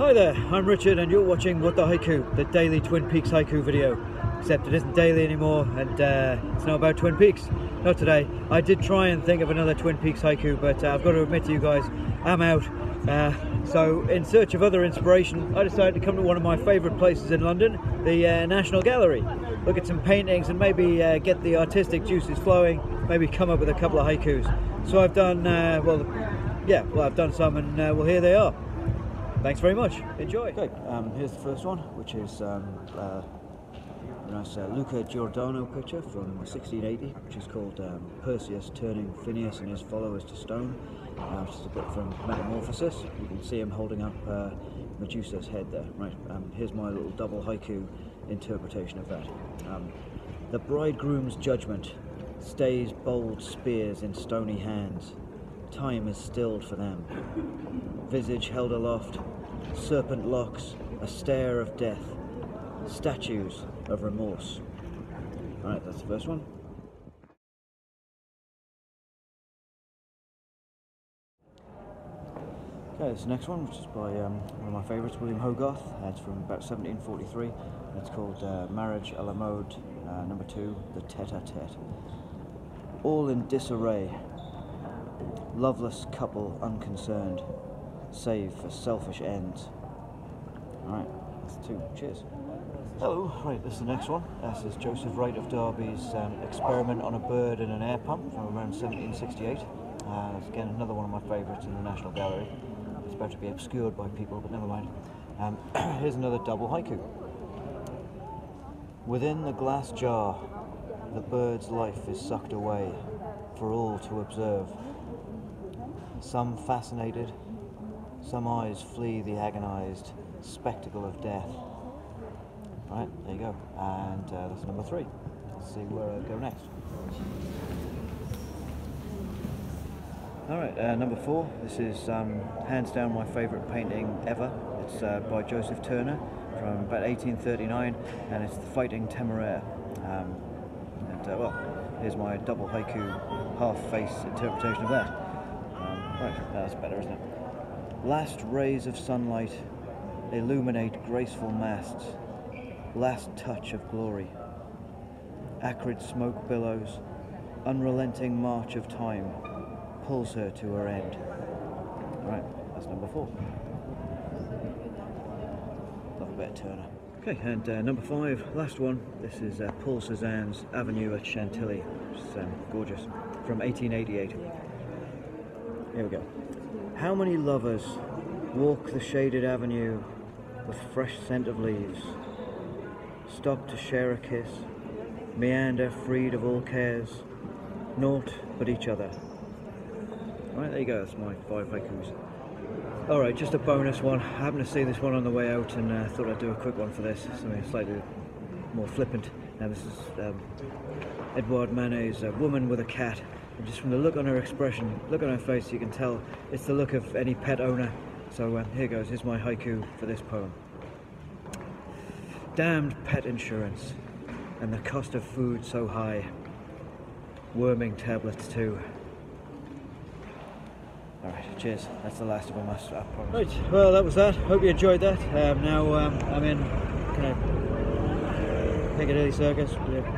Hi there, I'm Richard and you're watching What the Haiku, the daily Twin Peaks haiku video. Except it isn't daily anymore and uh, it's not about Twin Peaks. Not today. I did try and think of another Twin Peaks haiku, but uh, I've got to admit to you guys, I'm out. Uh, so in search of other inspiration, I decided to come to one of my favourite places in London, the uh, National Gallery. Look at some paintings and maybe uh, get the artistic juices flowing, maybe come up with a couple of haikus. So I've done, uh, well, yeah, well I've done some and well here they are. Thanks very much. Enjoy. Okay, um, here's the first one, which is um, uh, a nice uh, Luca Giordano picture from 1680, which is called um, Perseus turning Phineas and his followers to stone, uh, is a bit from Metamorphosis. You can see him holding up uh, Medusa's head there. Right, um, here's my little double haiku interpretation of that. Um, the bridegroom's judgment stays bold spears in stony hands. Time is stilled for them. Visage held aloft, serpent locks, a stare of death, statues of remorse. Alright, that's the first one. Okay, this next one, which is by um, one of my favourites, William Hogarth. Uh, it's from about 1743. And it's called uh, Marriage a la Mode, uh, number two, The Tete-a-Tete. All in disarray, loveless couple unconcerned, save for selfish ends. Alright, that's two. Cheers. Hello, right, this is the next one. This is Joseph Wright of Derby's um, Experiment on a Bird in an Air Pump from around 1768. Uh, it's again another one of my favourites in the National Gallery. It's about to be obscured by people, but never mind. Um, here's another double haiku. Within the glass jar, the bird's life is sucked away for all to observe. Some fascinated, some eyes flee the agonized spectacle of death. Right, there you go. And uh, that's number three. Let's see where I go next. Alright, uh, number four. This is um, hands down my favourite painting ever. It's uh, by Joseph Turner from about 1839 and it's The Fighting Temeraire. Um, and uh, well, here's my double haiku half face interpretation of that. Right, that's better, isn't it? Last rays of sunlight illuminate graceful masts, last touch of glory. Acrid smoke billows, unrelenting march of time pulls her to her end. Right, that's number four. Love a bit of Turner. Okay, and uh, number five, last one. This is uh, Paul Cézanne's Avenue at Chantilly, which is um, gorgeous, from 1888. Here we go. How many lovers walk the shaded avenue with fresh scent of leaves? Stop to share a kiss, meander freed of all cares, naught but each other. Right, there you go, that's my five haikus. Alright, just a bonus one. I happened to see this one on the way out and uh, thought I'd do a quick one for this, something slightly more flippant. Now this is um, Edouard Manet's A Woman with a Cat. And just from the look on her expression, look on her face, you can tell it's the look of any pet owner. So uh, here goes, here's my haiku for this poem. Damned pet insurance, and the cost of food so high. Worming tablets too. Alright, cheers. That's the last of them, I promise. Right, well that was that. Hope you enjoyed that. Um, now um, I'm in kind of Piccadilly Circus,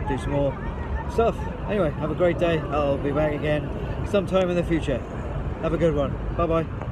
do some more stuff. Anyway, have a great day. I'll be back again sometime in the future. Have a good one. Bye bye.